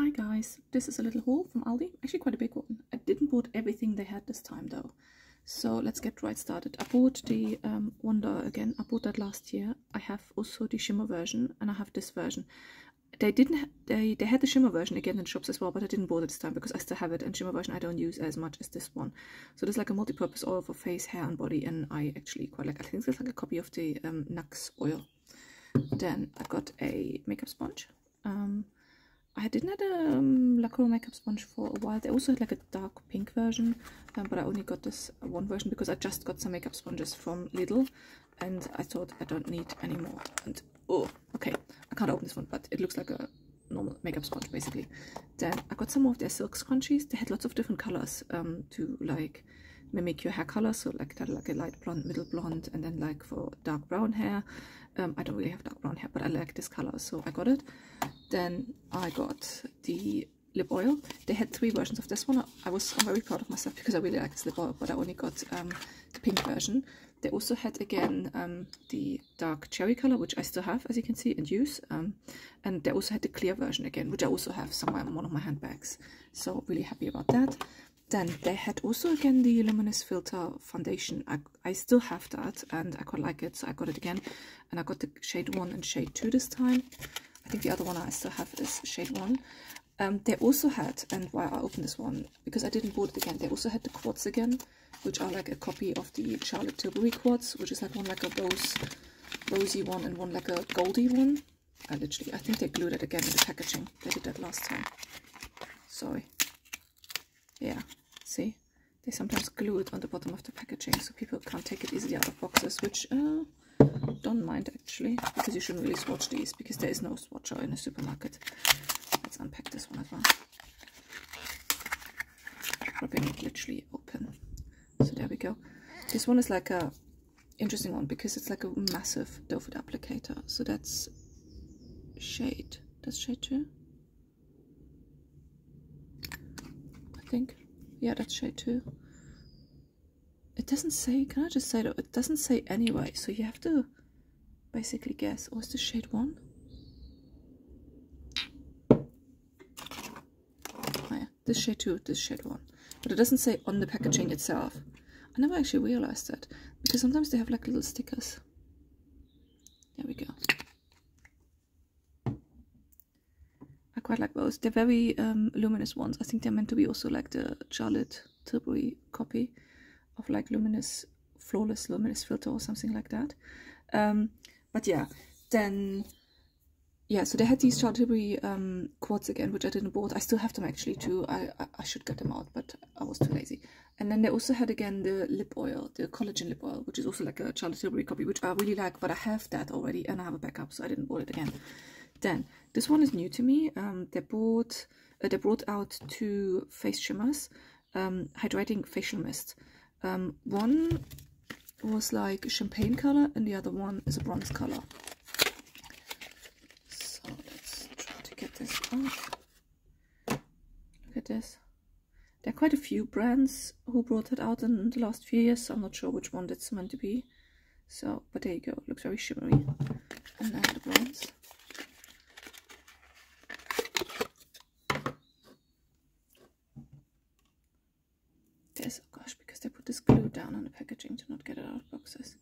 Hi guys, this is a little haul from Aldi, actually quite a big one. I didn't bought everything they had this time though. So let's get right started. I bought the um, Wonder again, I bought that last year. I have also the Shimmer version and I have this version. They didn't, they, they had the Shimmer version again in shops as well, but I didn't bought it this time because I still have it and Shimmer version I don't use as much as this one. So there's like a multi-purpose oil for face, hair and body and I actually quite like, I think it's like a copy of the um, Nuxe oil. Then I got a makeup sponge. Um, I didn't have a um, Lacura makeup sponge for a while. They also had like a dark pink version, um, but I only got this one version because I just got some makeup sponges from Lidl, and I thought I don't need any more. And oh, okay, I can't open this one, but it looks like a normal makeup sponge basically. Then I got some of their silk scrunchies. They had lots of different colors um, to like mimic your hair color so like that like a light blonde middle blonde and then like for dark brown hair. Um, i don't really have dark brown hair but i like this color so i got it. Then i got the lip oil. They had three versions of this one. I was I'm very proud of myself because i really like this lip oil but i only got um, the pink version. They also had again um, the dark cherry color which i still have as you can see and use. Um, and they also had the clear version again which i also have somewhere in one of my handbags. So really happy about that then they had also again the luminous filter foundation. I, I still have that and i quite like it so i got it again. And i got the shade 1 and shade 2 this time. I think the other one i still have is shade 1 um, they also had and why i opened this one because i didn't bought it again they also had the quartz again which are like a copy of the charlotte tilbury quartz which is like one like a rose rosy one and one like a goldy one. I literally i think they glued it again in the packaging. They did that last time. Sorry. Yeah see? They sometimes glue it on the bottom of the packaging so people can't take it easily out of boxes which uh, don't mind actually because you shouldn't really swatch these because there is no swatcher in a supermarket. Let's unpack this one as well. Ripping it literally open. So there we go. This one is like a interesting one because it's like a massive doe foot applicator. So that's shade. That's shade two I think. Yeah, that's shade two. It doesn't say, can I just say that? It doesn't say anyway, so you have to basically guess. Or is this shade one? Oh yeah, this shade two, this shade one. But it doesn't say on the packaging itself. I never actually realized that because sometimes they have like little stickers. There we go. Quite like those. They're very um, luminous ones. I think they're meant to be also like the Charlotte Tilbury copy of like luminous, flawless luminous filter or something like that. Um, but yeah, then yeah, so they had these Charlotte Tilbury um, quartz again, which I didn't bought. I still have them actually too. I, I, I should get them out, but I was too lazy. And then they also had again the lip oil, the collagen lip oil, which is also like a Charlotte Tilbury copy, which I really like, but I have that already and I have a backup, so I didn't bought it again. Then this one is new to me. Um, they bought uh, they brought out two face shimmers, um, hydrating facial mist. Um, one was like champagne color, and the other one is a bronze color. So let's try to get this off. Look at this. There are quite a few brands who brought it out in the last few years. So I'm not sure which one that's meant to be. So, but there you go. It looks very shimmery. And then the bronze. This. Oh gosh, because they put this glue down on the packaging to not get it out of boxes.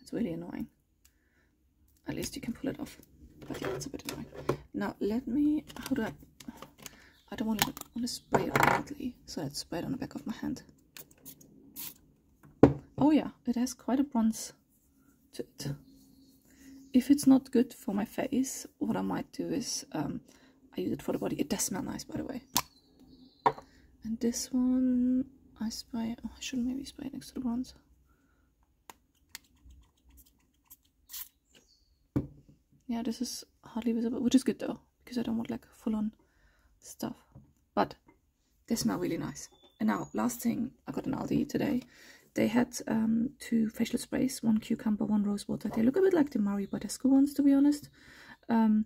It's really annoying. At least you can pull it off. But yeah, it's a bit annoying. Now let me how do I I don't want to want to spray it badly, so let's spray it on the back of my hand. Oh yeah, it has quite a bronze to it. If it's not good for my face, what I might do is um, I use it for the body. It does smell nice, by the way. And this one, I spray. Oh, I should maybe spray next to the bronze. Yeah, this is hardly visible, which is good though, because I don't want like full-on stuff. But they smell really nice. And now, last thing I got an Aldi today. They had um, two facial sprays, one cucumber, one rose water. They look a bit like the Mario Badescu ones, to be honest. Um,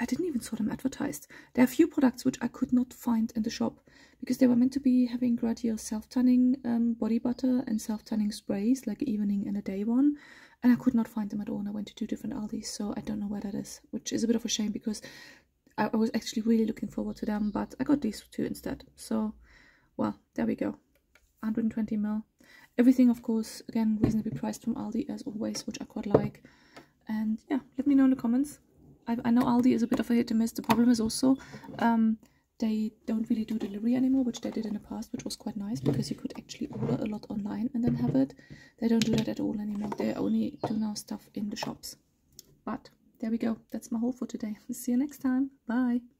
I didn't even saw them advertised. There are a few products which I could not find in the shop because they were meant to be having gradual self-tanning um, body butter and self-tanning sprays, like evening and a day one, and I could not find them at all. And I went to two different Aldi's, so I don't know where that is, which is a bit of a shame because I, I was actually really looking forward to them, but I got these two instead. So, well, there we go. 120 mil. Everything, of course, again, reasonably priced from Aldi as always, which I quite like. And yeah, let me know in the comments. I, I know Aldi is a bit of a hit and miss. The problem is also um, they don't really do delivery anymore, which they did in the past, which was quite nice because you could actually order a lot online and then have it. They don't do that at all anymore. They only do now stuff in the shops. But there we go. That's my haul for today. See you next time. Bye.